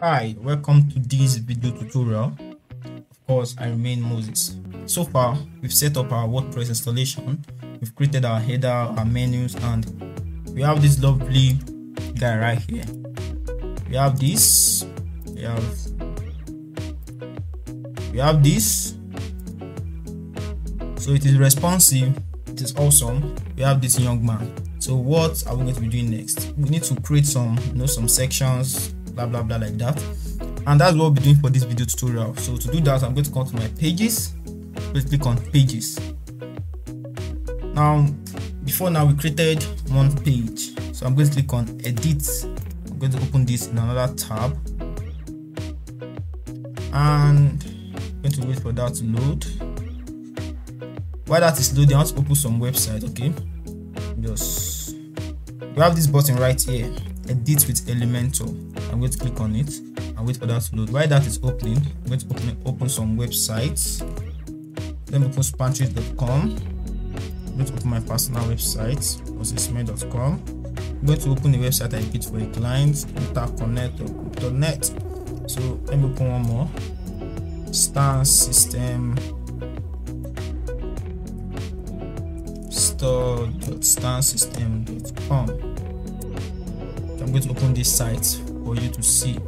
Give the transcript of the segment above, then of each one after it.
Hi, welcome to this video tutorial. Of course, I remain Moses. So far, we've set up our WordPress installation, we've created our header, our menus, and we have this lovely guy right here. We have this, we have we have this. So it is responsive, it is awesome. We have this young man. So what are we going to be doing next? We need to create some, you know, some sections, blah blah blah like that. And that's what we'll be doing for this video tutorial. So to do that, I'm going to come to my pages. Let's click on pages. Now, before now we created one page. So I'm going to click on edit. I'm going to open this in another tab. And I'm going to wait for that to load. While that is loading, I want to open some website, okay? Just we have this button right here edit with elementor i'm going to click on it and wait for that to load. While that is opening i'm going to open open some websites. Then open spantrix.com i'm going to open my personal website osisme.com i'm going to open a website i picked for a client interconnect.net so let me open one more. Stance system. Store.stansystem.com. I'm going to open this site for you to see.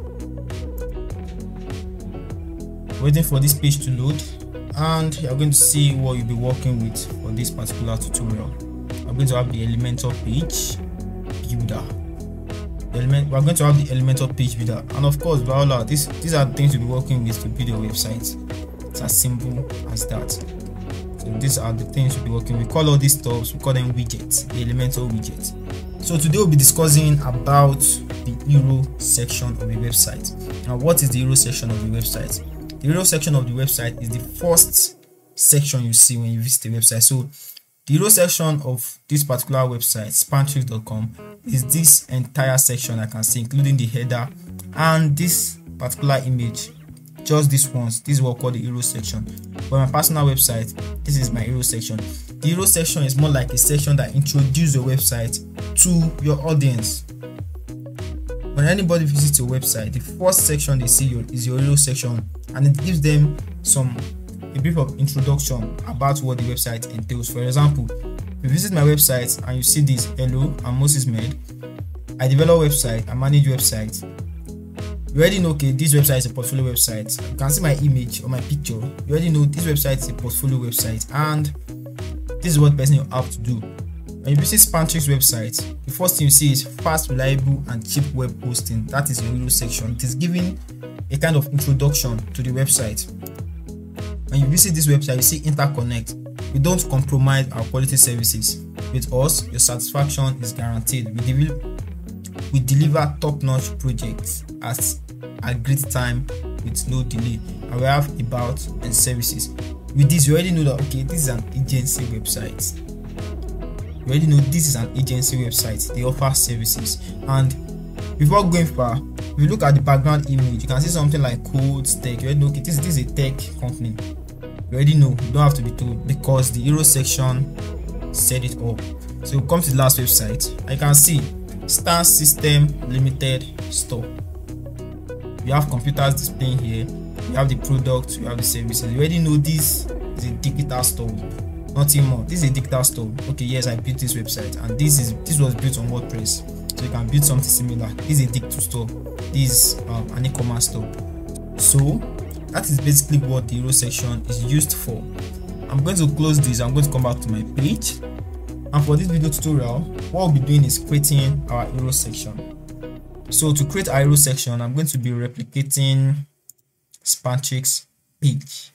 Waiting for this page to load and you're going to see what you'll be working with for this particular tutorial. I'm going to have the Elementor page builder. Element we're going to have the Elementor page builder and of course voila this these are things you'll be working with to build your website. It's as simple as that. So these are the things we'll be working. We call all these stuffs, we call them widgets, the Elementor widgets. So today we'll be discussing about the hero section of a website. Now, what is the hero section of the website? The hero section of the website is the first section you see when you visit the website. So the hero section of this particular website, spantrix.com, is this entire section I can see, including the header and this particular image just this once this is what we call the hero section for my personal website this is my hero section the hero section is more like a section that introduces your website to your audience. When anybody visits your website the first section they see your, is your hero section and it gives them some a brief of introduction about what the website entails. For example if you visit my website and you see this hello i'm moses med. I develop website i manage websites you already know okay this website is a portfolio website. You can see my image or my picture. You already know this website is a portfolio website. And this is what person you have to do. When you visit spantrix website the first thing you see is fast reliable and cheap web hosting. That is the hero section. It is giving a kind of introduction to the website. When you visit this website you see interconnect. We don't compromise our quality services. With us your satisfaction is guaranteed. We deliver we deliver top-notch projects at a great time with no delay. And we have about and services with this you already know that okay this is an agency website. You already know this is an agency website. They offer services. And before going far if you look at the background image you can see something like codes tech. You already know okay this, this is a tech company. You already know. You don't have to be told because the hero section set it up. So come to the last website. I can see Stance System Limited store. We have computers displaying here. We have the products, you have the services. You already know this is a digital store. Nothing more. This is a digital store. Okay, yes, I built this website, and this is this was built on WordPress. So you can build something similar. This is a digital store. This is um, an e-commerce store. So that is basically what the hero section is used for. I'm going to close this. I'm going to come back to my page and for this video tutorial what we'll be doing is creating our hero section so to create our hero section i'm going to be replicating spantrix page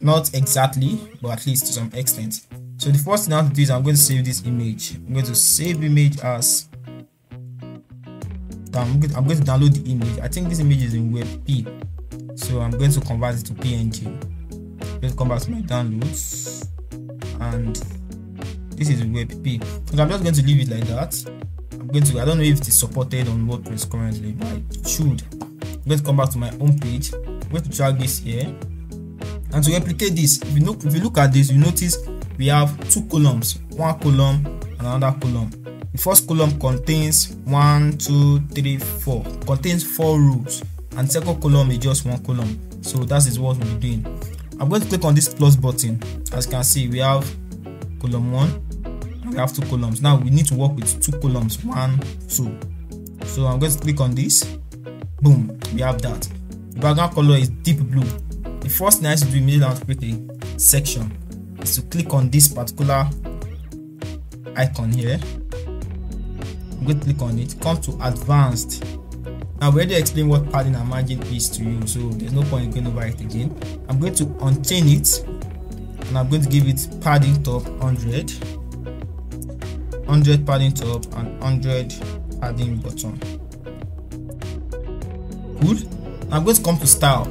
not exactly but at least to some extent. So the first thing i have to do is i'm going to save this image. I'm going to save image as I'm going, to, I'm going to download the image. I think this image is in webp so i'm going to convert it to png to come back to my downloads. And this is WebP. So I'm just going to leave it like that. I'm going to, I don't know if it is supported on WordPress currently, but it should. I'm going to come back to my home page. I'm going to drag this here. And to replicate this, if you look, if you look at this, you notice we have two columns, one column and another column. the first column contains one two three four. Contains four rows. And second column is just one column. So that is what we'll be doing. I'm going to click on this plus button. As you can see we have column one we have two columns. Now we need to work with two columns. One two. So i'm going to click on this boom we have that. The background color is deep blue. The first thing i have do immediately i create a section is to click on this particular icon here. I'm going to click on it. Come to advanced. We already explained what padding and margin is to you so there's no point in going over it again. I'm going to unchain it and i'm going to give it padding top 100 100 padding top and 100 padding bottom good i'm going to come to style.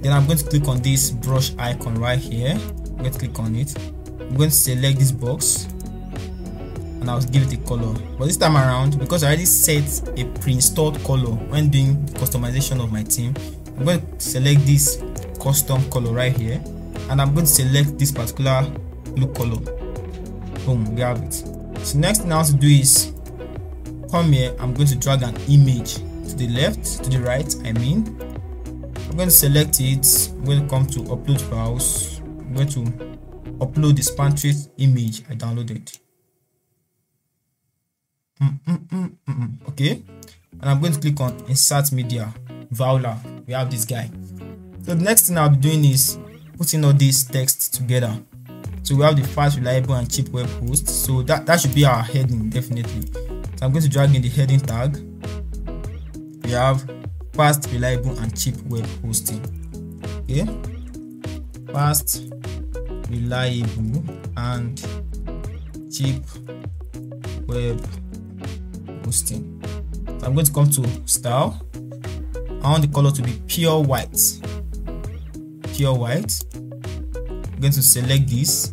Then i'm going to click on this brush icon right here. I'm going to click on it. I'm going to select this box and I'll give it a color. But this time around because I already set a pre-installed color when doing customization of my theme I'm going to select this custom color right here and I'm going to select this particular blue color. Boom we have it. So next thing I want to do is come here I'm going to drag an image to the left to the right I mean. I'm going to select it going to come to upload files I'm going to upload the Spantrix image I downloaded. Mm, mm, mm, okay? And i'm going to click on insert media. Vowler. we have this guy. So the next thing i'll be doing is putting all these text together. So we have the fast reliable and cheap web host. So that that should be our heading definitely. So i'm going to drag in the heading tag we have fast reliable and cheap web hosting. Okay? Fast reliable and cheap web posting so i'm going to come to style. I want the color to be pure white. Pure white. I'm going to select this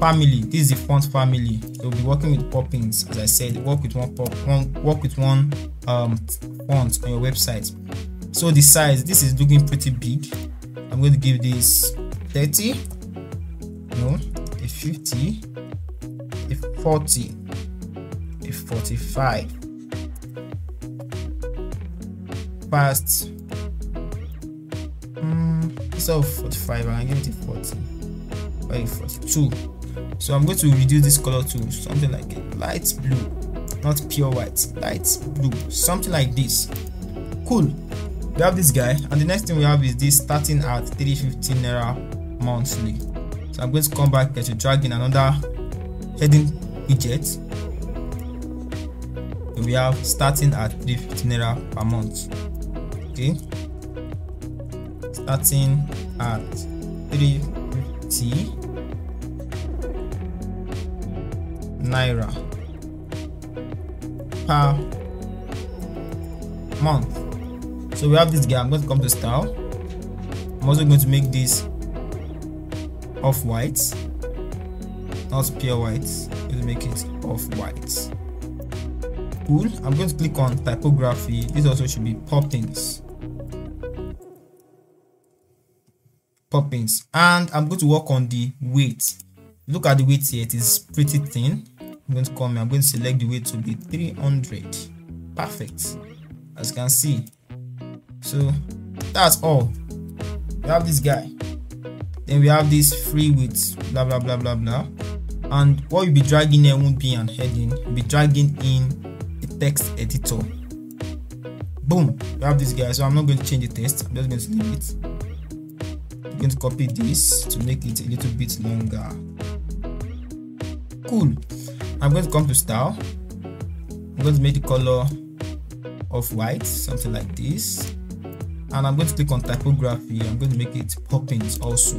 family. This is the font family. We'll be working with poppins as i said. Work with one pop one work with one um font on your website. So the size this is looking pretty big. I'm going to give this 30 no a 50 a 40 a 45 past um, instead of 45 I'm going to give it a 40 by 42 so I'm going to reduce this color to something like a light blue not pure white light blue something like this. Cool. We have this guy and the next thing we have is this starting at 315 naira monthly. So i'm going to come back here to drag in another heading widget. We have starting at 350 naira per month. Okay. Starting at 350 naira per month. So we have this guy i'm going to come to style. I'm also going to make this off white not pure white. I'm going to make it off white. Cool. I'm going to click on typography. This also should be poppins poppins and i'm going to work on the weight. Look at the weight here. It is pretty thin i'm going to come i'm going to select the weight to be 300 perfect. As you can see. So that's all. We have this guy. Then we have this free width blah blah blah blah blah. And what you'll be dragging here won't be an heading. You'll be dragging in text editor. Boom. We have this guy. So i'm not going to change the text. I'm just going to leave it. I'm going to copy this to make it a little bit longer. Cool i'm going to come to style. I'm going to make the color of white something like this. And i'm going to click on typography. I'm going to make it poppins also.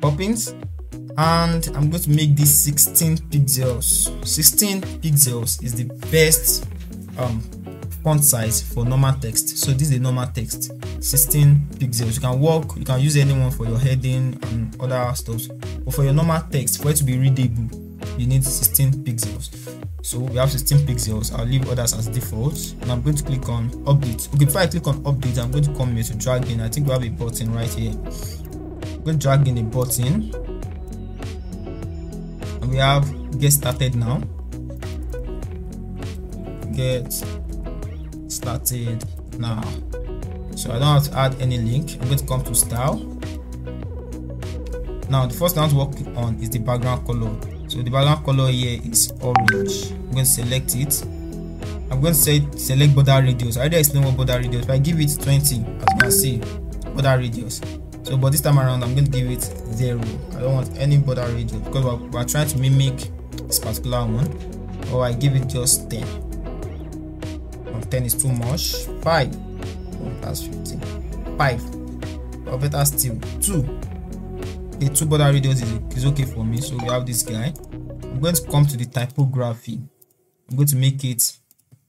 Poppins. And I'm going to make this 16 pixels. 16 pixels is the best um, font size for normal text. So this is a normal text. 16 pixels. You can work you can use anyone for your heading and other stuff but for your normal text for it to be readable you need 16 pixels. So we have 16 pixels. I'll leave others as default and i'm going to click on update. Okay before i click on update i'm going to come here to drag in. I think we have a button right here. I'm going to drag in a button. And we have get started now. Get started now. So i don't have to add any link. I'm going to come to style now the first thing i want to work on is the background color. So the background color here is orange. I'm going to select it. I'm going to say select border radius. I already explained what border radius if i give it 20 as you can see border radius. So but this time around i'm going to give it zero. I don't want any border radius because we're, we're trying to mimic this particular one or i give it just 10 10 is too much. 5 oh, that's 15 5 or better still 2 the two border radius is, is okay for me so we have this guy. I'm going to come to the typography. I'm going to make it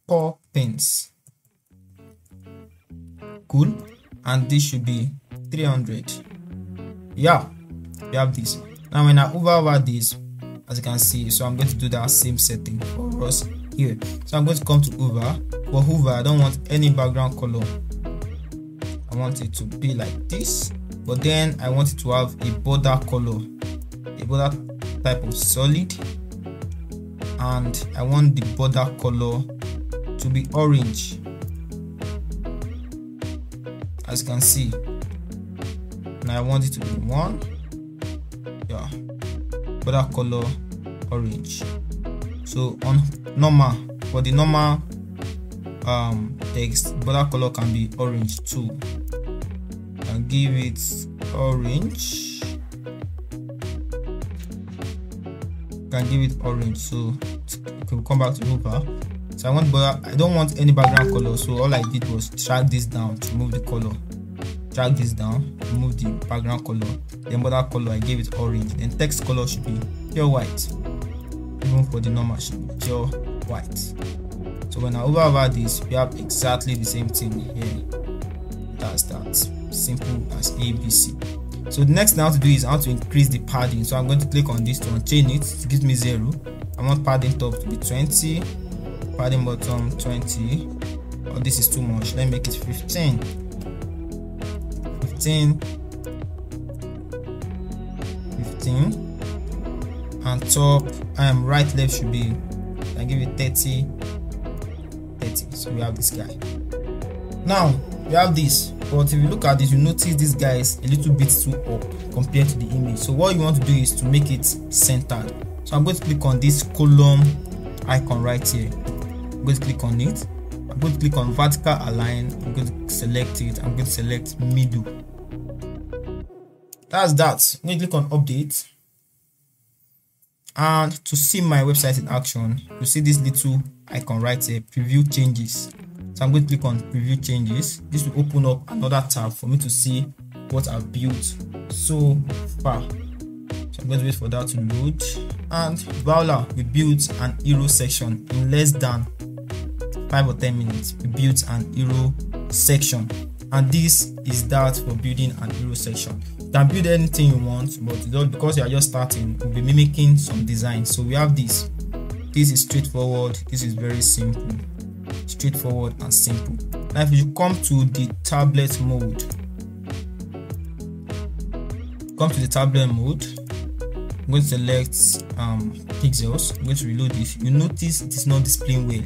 four pence cool. And this should be 300 yeah we have this. Now when i hover over this as you can see so i'm going to do that same setting for us here. So i'm going to come to hover. For hover i don't want any background color. I want it to be like this but then i want it to have a border color a border type of solid and i want the border color to be orange. As you can see and I want it to be one yeah border color orange. So on normal for the normal um text border color can be orange too and give it orange. Can give it orange so we'll come back to hover so I want border I don't want any background color so all I did was drag this down to move the color. Drag this down remove the background color then border color I gave it orange. Then text color should be pure white. Even for the normal should be pure white. So when I hover over this we have exactly the same thing here that's that. Simple as ABC so the next thing I have to do is I want to increase the padding. So I'm going to click on this to unchain it. It gives me zero. I want padding top to be 20 padding bottom 20 oh this is too much. Let me make it 15 15 15 and top um right left should be I give it 30 30 so we have this guy. Now we have this but if you look at this you notice this guy is a little bit too up compared to the image so what you want to do is to make it centered so i'm going to click on this column icon right here I'm going to click on it. I'm going to click on vertical align. I'm going to select it. I'm going to select middle. That's that. I'm going to click on update. And to see my website in action, you see this little icon right here, preview changes. So I'm going to click on preview changes. This will open up another tab for me to see what I've built so far. So I'm going to wait for that to load. And voila, we built an hero section in less than 5 or 10 minutes. We built an hero section. And this is that for building an hero section. You can build anything you want but because you are just starting we'll be mimicking some design so we have this. This is straightforward. This is very simple straightforward and simple. Now if you come to the tablet mode. Come to the tablet mode. I'm going to select um, pixels. I'm going to reload this. You notice it is not displaying well.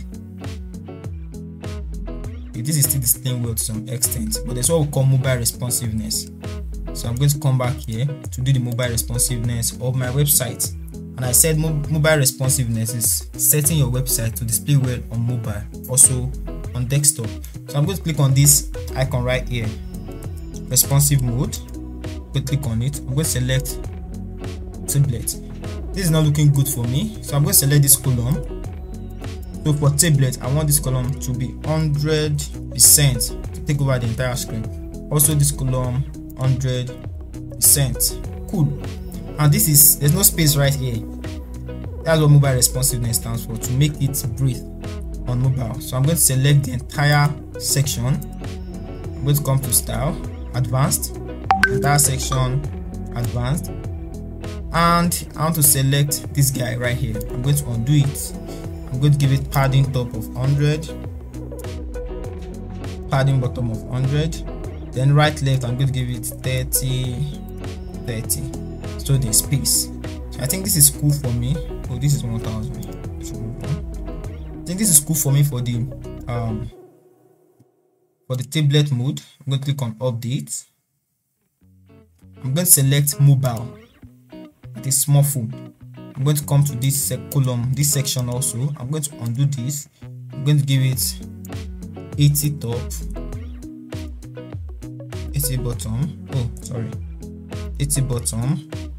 This is still displaying well to some extent but that's what we call mobile responsiveness. So i'm going to come back here to do the mobile responsiveness of my website and i said mo mobile responsiveness is setting your website to display well on mobile also on desktop. So i'm going to click on this icon right here responsive mode. Go click on it. I'm going to select tablet. This is not looking good for me so i'm going to select this column. So for tablet i want this column to be 100 percent to take over the entire screen. Also this column 100 percent. Cool and this is there's no space right here. That's what mobile responsiveness stands for to make it breathe on mobile. So i'm going to select the entire section. I'm going to come to style advanced entire section advanced. And i want to select this guy right here. I'm going to undo it. I'm going to give it padding top of 100 padding bottom of 100 then right left I'm going to give it 30 30 so the space I think this is cool for me. Oh, this is 1000. I think this is cool for me for the um for the tablet mode. I'm going to click on update. I'm going to select mobile, the small phone. I'm going to come to this column, this section also. I'm going to undo this. I'm going to give it 80 top, 80 bottom. Oh, sorry, 80 bottom,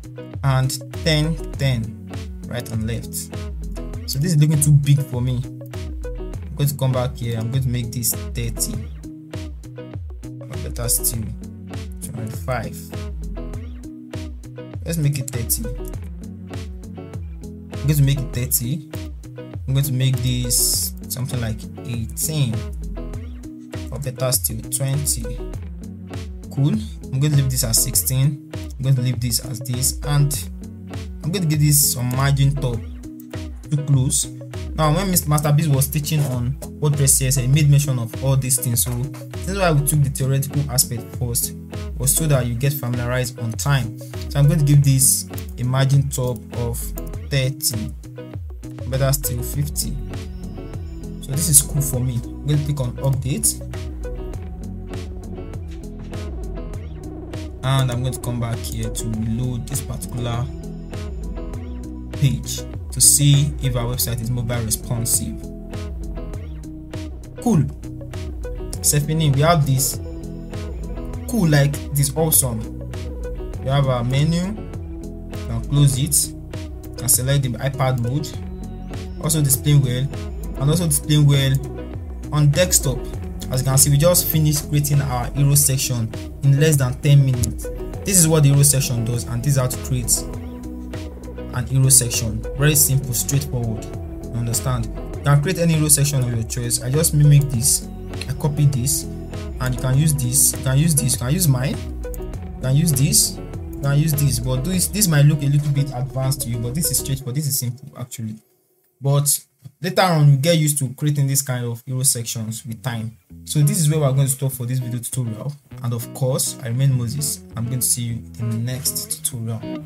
and 10 10 right and left. So this is looking too big for me. I'm going to come back here. I'm going to make this 30 or better still 25 let's make it 30 i'm going to make it 30 i'm going to make this something like 18 or better still 20 cool. I'm going to leave this at 16 I'm going to leave this as this and I'm going to give this some margin top to close. Now when Mr. Master Beast was teaching on WordPress CSS he made mention of all these things so this is why we took the theoretical aspect first was so that you get familiarized on time. So I'm going to give this a margin top of 30 better still 50 so this is cool for me. I'm going to click on update and I'm going to come back here to reload this particular page to see if our website is mobile responsive. Cool. Sepinin, we have this. Cool like this awesome. We have our menu. Can close it and select the ipad mode. Also displaying well and also displaying well on desktop as you can see we just finished creating our hero section in less than 10 minutes. This is what the hero section does and this is how to create an hero section. Very simple straightforward. You understand? You can create any hero section of your choice. I just mimic this. I copy this. And you can use this. You can use this. You can use mine. You can use this. You can use this. But this this might look a little bit advanced to you but this is straightforward this is simple actually. But later on you get used to creating this kind of hero sections with time. So this is where we're going to stop for this video tutorial. And of course i remain moses. I'm going to see you in the next tutorial